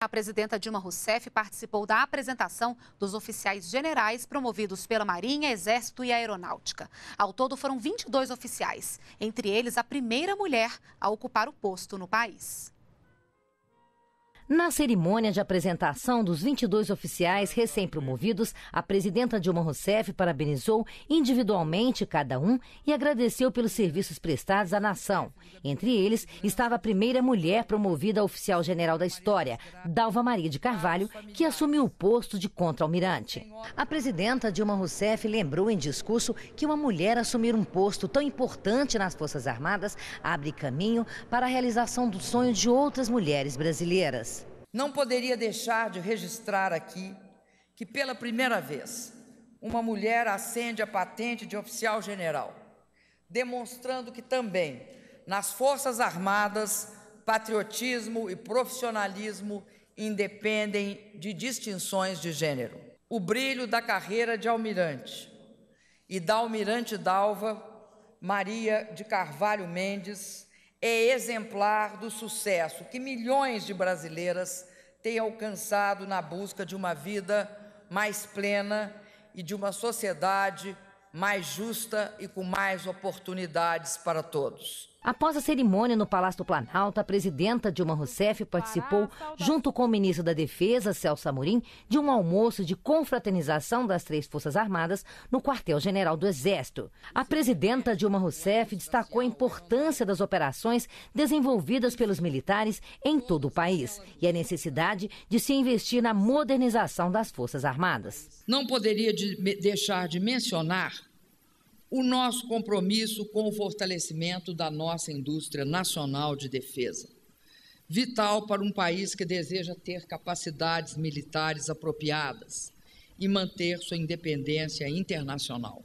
A presidenta Dilma Rousseff participou da apresentação dos oficiais generais promovidos pela Marinha, Exército e Aeronáutica. Ao todo foram 22 oficiais, entre eles a primeira mulher a ocupar o posto no país. Na cerimônia de apresentação dos 22 oficiais recém-promovidos, a presidenta Dilma Rousseff parabenizou individualmente cada um e agradeceu pelos serviços prestados à nação. Entre eles estava a primeira mulher promovida a oficial-general da história, Dalva Maria de Carvalho, que assumiu o posto de contra-almirante. A presidenta Dilma Rousseff lembrou em discurso que uma mulher assumir um posto tão importante nas Forças Armadas abre caminho para a realização do sonho de outras mulheres brasileiras. Não poderia deixar de registrar aqui que, pela primeira vez, uma mulher acende a patente de oficial general, demonstrando que também nas Forças Armadas patriotismo e profissionalismo independem de distinções de gênero. O brilho da carreira de almirante e da almirante Dalva Maria de Carvalho Mendes é exemplar do sucesso que milhões de brasileiras têm alcançado na busca de uma vida mais plena e de uma sociedade mais justa e com mais oportunidades para todos. Após a cerimônia no Palácio do Planalto, a presidenta Dilma Rousseff participou, junto com o ministro da Defesa, Celso Amorim, de um almoço de confraternização das três Forças Armadas no quartel-general do Exército. A presidenta Dilma Rousseff destacou a importância das operações desenvolvidas pelos militares em todo o país e a necessidade de se investir na modernização das Forças Armadas. Não poderia de deixar de mencionar o nosso compromisso com o fortalecimento da nossa indústria nacional de defesa, vital para um país que deseja ter capacidades militares apropriadas e manter sua independência internacional.